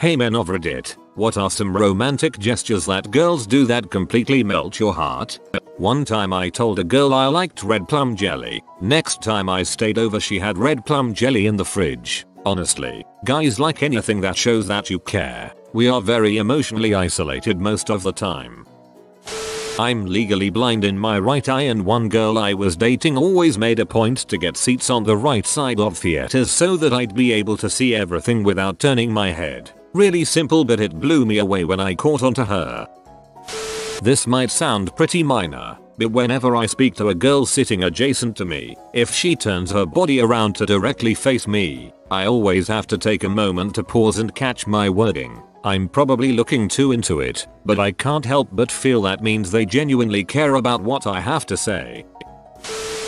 Hey men of Reddit, what are some romantic gestures that girls do that completely melt your heart? One time I told a girl I liked red plum jelly. Next time I stayed over she had red plum jelly in the fridge. Honestly, guys like anything that shows that you care. We are very emotionally isolated most of the time. I'm legally blind in my right eye and one girl I was dating always made a point to get seats on the right side of theaters so that I'd be able to see everything without turning my head. Really simple but it blew me away when I caught onto her. This might sound pretty minor, but whenever I speak to a girl sitting adjacent to me, if she turns her body around to directly face me, I always have to take a moment to pause and catch my wording. I'm probably looking too into it, but I can't help but feel that means they genuinely care about what I have to say.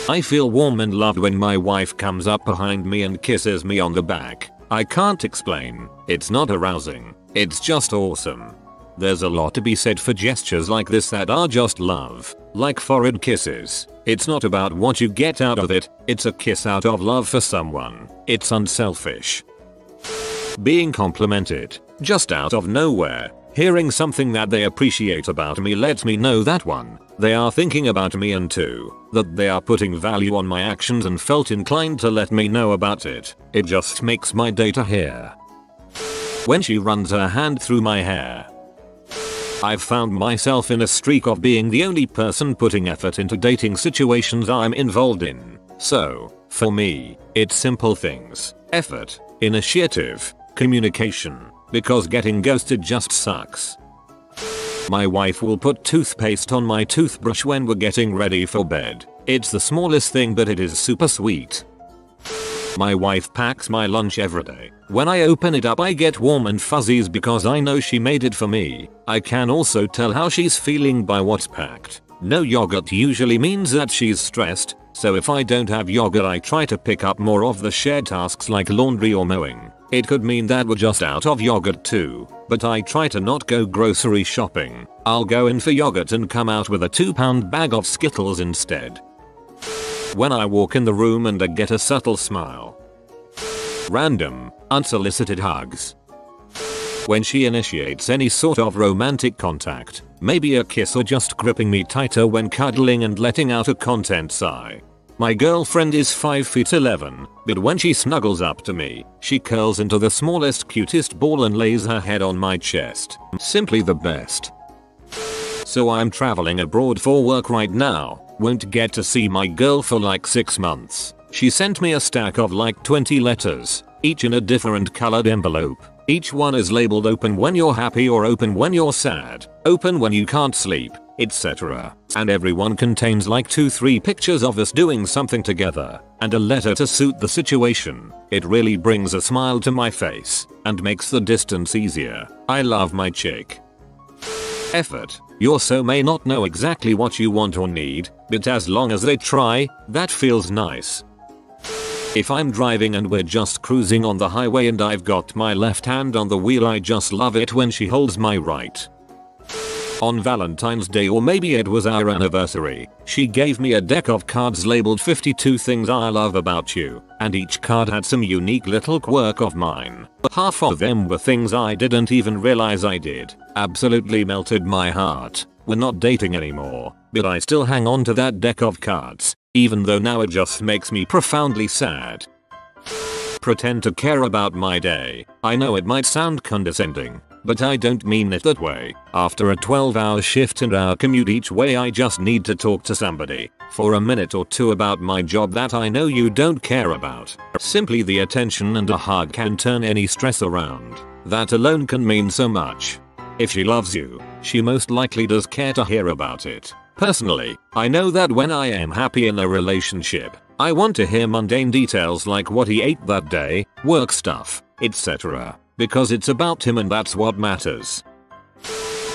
I feel warm and loved when my wife comes up behind me and kisses me on the back. I can't explain, it's not arousing, it's just awesome. There's a lot to be said for gestures like this that are just love, like forehead kisses. It's not about what you get out of it, it's a kiss out of love for someone. It's unselfish. Being complimented, just out of nowhere, hearing something that they appreciate about me lets me know that 1. They are thinking about me and 2. That they are putting value on my actions and felt inclined to let me know about it. It just makes my day to hear. When she runs her hand through my hair, I've found myself in a streak of being the only person putting effort into dating situations I'm involved in. So, for me, it's simple things. Effort, initiative, communication. Because getting ghosted just sucks. My wife will put toothpaste on my toothbrush when we're getting ready for bed. It's the smallest thing but it is super sweet. My wife packs my lunch every day. When I open it up I get warm and fuzzies because I know she made it for me. I can also tell how she's feeling by what's packed. No yogurt usually means that she's stressed, so if I don't have yogurt I try to pick up more of the shared tasks like laundry or mowing. It could mean that we're just out of yogurt too, but I try to not go grocery shopping. I'll go in for yogurt and come out with a 2 pound bag of Skittles instead when I walk in the room and I get a subtle smile. Random, unsolicited hugs. When she initiates any sort of romantic contact, maybe a kiss or just gripping me tighter when cuddling and letting out a content sigh. My girlfriend is 5 feet 11, but when she snuggles up to me, she curls into the smallest cutest ball and lays her head on my chest. Simply the best. So I'm traveling abroad for work right now, won't get to see my girl for like 6 months. She sent me a stack of like 20 letters, each in a different colored envelope. Each one is labeled open when you're happy or open when you're sad, open when you can't sleep, etc. And everyone contains like 2-3 pictures of us doing something together, and a letter to suit the situation. It really brings a smile to my face, and makes the distance easier. I love my chick. Effort. Your so may not know exactly what you want or need, but as long as they try, that feels nice. If I'm driving and we're just cruising on the highway and I've got my left hand on the wheel I just love it when she holds my right. On Valentine's Day or maybe it was our anniversary, she gave me a deck of cards labeled 52 things I love about you, and each card had some unique little quirk of mine. Half of them were things I didn't even realize I did. Absolutely melted my heart. We're not dating anymore, but I still hang on to that deck of cards, even though now it just makes me profoundly sad. Pretend to care about my day. I know it might sound condescending, but I don't mean it that way. After a 12 hour shift and our commute each way I just need to talk to somebody for a minute or two about my job that I know you don't care about. Simply the attention and a hug can turn any stress around. That alone can mean so much. If she loves you, she most likely does care to hear about it. Personally, I know that when I am happy in a relationship, I want to hear mundane details like what he ate that day, work stuff, etc because it's about him and that's what matters.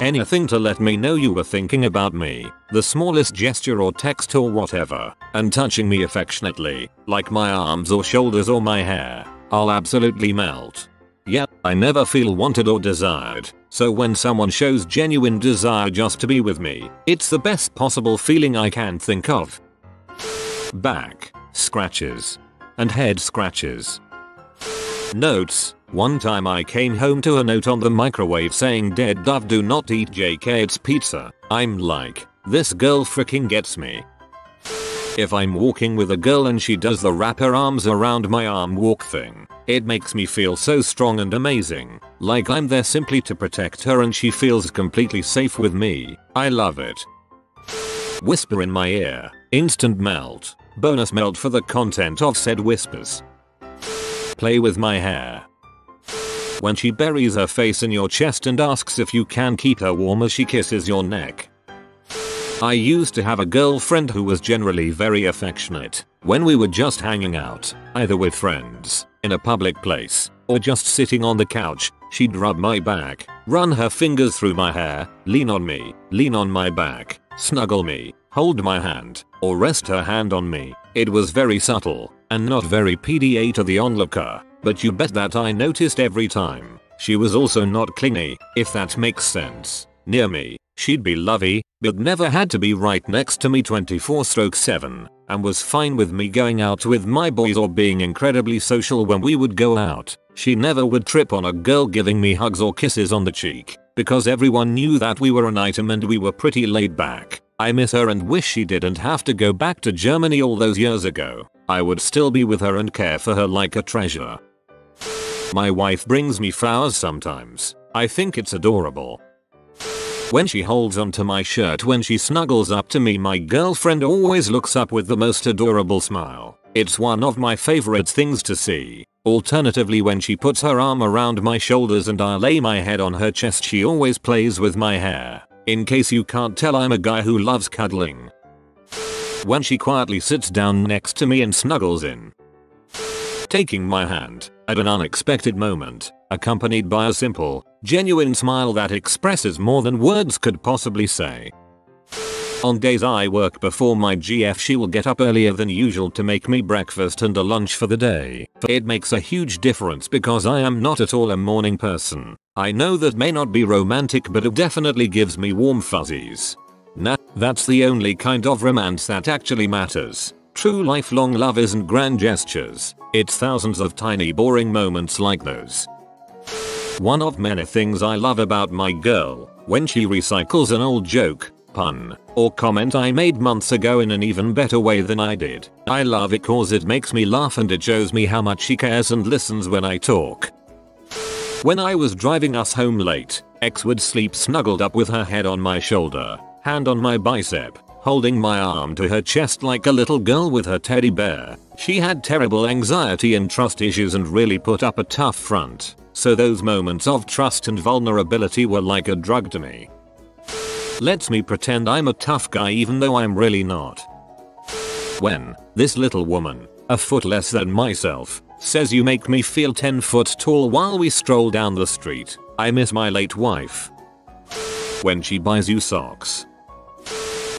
Anything to let me know you were thinking about me, the smallest gesture or text or whatever, and touching me affectionately, like my arms or shoulders or my hair, I'll absolutely melt. Yeah, I never feel wanted or desired, so when someone shows genuine desire just to be with me, it's the best possible feeling I can think of. Back, scratches, and head scratches. Notes, one time I came home to a note on the microwave saying dead dove do not eat JK it's pizza. I'm like, this girl freaking gets me. If I'm walking with a girl and she does the wrap her arms around my arm walk thing, it makes me feel so strong and amazing, like I'm there simply to protect her and she feels completely safe with me. I love it. Whisper in my ear, instant melt, bonus melt for the content of said whispers. Play with my hair. When she buries her face in your chest and asks if you can keep her warm as she kisses your neck. I used to have a girlfriend who was generally very affectionate when we were just hanging out, either with friends, in a public place, or just sitting on the couch. She'd rub my back, run her fingers through my hair, lean on me, lean on my back, snuggle me, hold my hand, or rest her hand on me. It was very subtle and not very PDA to the onlooker, but you bet that I noticed every time. She was also not clingy, if that makes sense. Near me, she'd be lovey, but never had to be right next to me 24 stroke 7 and was fine with me going out with my boys or being incredibly social when we would go out. She never would trip on a girl giving me hugs or kisses on the cheek because everyone knew that we were an item and we were pretty laid back. I miss her and wish she didn't have to go back to Germany all those years ago. I would still be with her and care for her like a treasure. My wife brings me flowers sometimes. I think it's adorable. When she holds onto my shirt when she snuggles up to me my girlfriend always looks up with the most adorable smile. It's one of my favorite things to see. Alternatively when she puts her arm around my shoulders and I lay my head on her chest she always plays with my hair. In case you can't tell I'm a guy who loves cuddling. When she quietly sits down next to me and snuggles in. Taking my hand at an unexpected moment, accompanied by a simple, genuine smile that expresses more than words could possibly say. On days I work before my GF she will get up earlier than usual to make me breakfast and a lunch for the day. It makes a huge difference because I am not at all a morning person. I know that may not be romantic but it definitely gives me warm fuzzies. Nah, that's the only kind of romance that actually matters. True lifelong love isn't grand gestures, it's thousands of tiny boring moments like those. One of many things I love about my girl, when she recycles an old joke, pun, or comment I made months ago in an even better way than I did. I love it cause it makes me laugh and it shows me how much she cares and listens when I talk. When I was driving us home late, X would sleep snuggled up with her head on my shoulder, hand on my bicep, holding my arm to her chest like a little girl with her teddy bear. She had terrible anxiety and trust issues and really put up a tough front. So those moments of trust and vulnerability were like a drug to me. Lets me pretend I'm a tough guy even though I'm really not. When this little woman, a foot less than myself, says you make me feel 10 foot tall while we stroll down the street, I miss my late wife. When she buys you socks,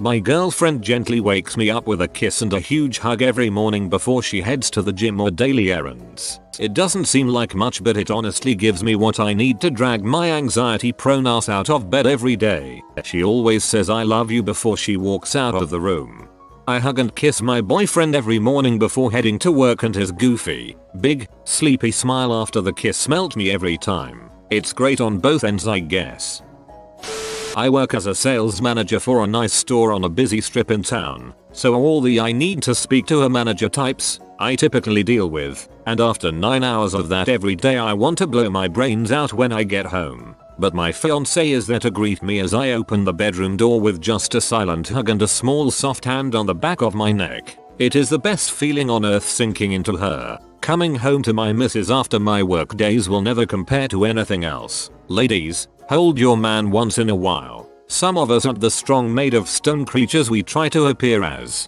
my girlfriend gently wakes me up with a kiss and a huge hug every morning before she heads to the gym or daily errands. It doesn't seem like much but it honestly gives me what I need to drag my anxiety prone ass out of bed every day. She always says I love you before she walks out of the room. I hug and kiss my boyfriend every morning before heading to work and his goofy, big, sleepy smile after the kiss smelt me every time. It's great on both ends I guess. I work as a sales manager for a nice store on a busy strip in town, so all the I need to speak to a manager types, I typically deal with, and after 9 hours of that every day I want to blow my brains out when I get home. But my fiance is there to greet me as I open the bedroom door with just a silent hug and a small soft hand on the back of my neck. It is the best feeling on earth sinking into her. Coming home to my missus after my work days will never compare to anything else. Ladies, Hold your man once in a while. Some of us aren't the strong made of stone creatures we try to appear as.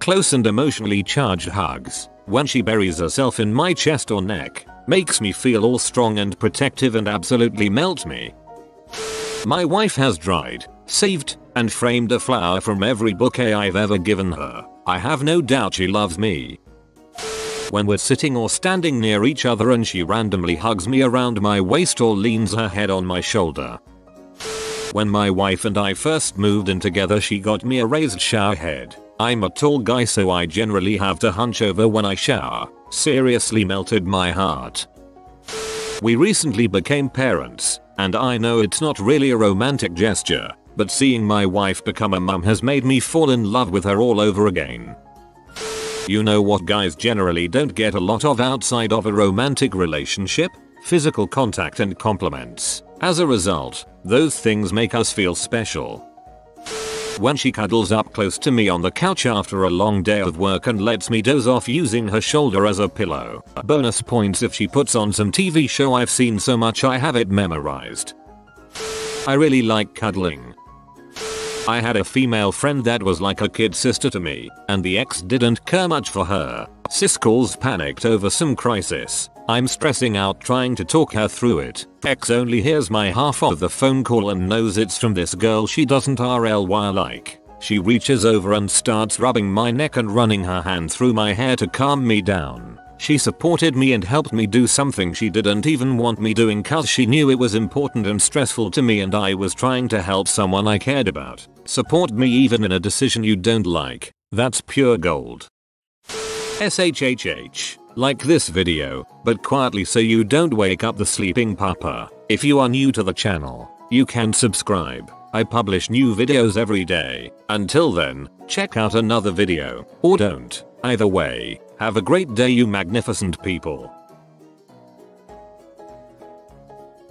Close and emotionally charged hugs, when she buries herself in my chest or neck, makes me feel all strong and protective and absolutely melt me. My wife has dried, saved, and framed a flower from every bouquet I've ever given her. I have no doubt she loves me, when we're sitting or standing near each other and she randomly hugs me around my waist or leans her head on my shoulder. When my wife and I first moved in together she got me a raised shower head. I'm a tall guy so I generally have to hunch over when I shower. Seriously melted my heart. We recently became parents, and I know it's not really a romantic gesture, but seeing my wife become a mum has made me fall in love with her all over again. You know what guys generally don't get a lot of outside of a romantic relationship? Physical contact and compliments. As a result, those things make us feel special. When she cuddles up close to me on the couch after a long day of work and lets me doze off using her shoulder as a pillow. Bonus points if she puts on some TV show I've seen so much I have it memorized. I really like cuddling. I had a female friend that was like a kid sister to me, and the ex didn't care much for her. Sis calls panicked over some crisis. I'm stressing out trying to talk her through it. Ex only hears my half of the phone call and knows it's from this girl she doesn't RL RLY like. She reaches over and starts rubbing my neck and running her hand through my hair to calm me down. She supported me and helped me do something she didn't even want me doing cause she knew it was important and stressful to me and I was trying to help someone I cared about. Support me even in a decision you don't like. That's pure gold. SHHH. Like this video, but quietly so you don't wake up the sleeping papa. If you are new to the channel, you can subscribe. I publish new videos every day. Until then, check out another video, or don't. Either way, have a great day you magnificent people.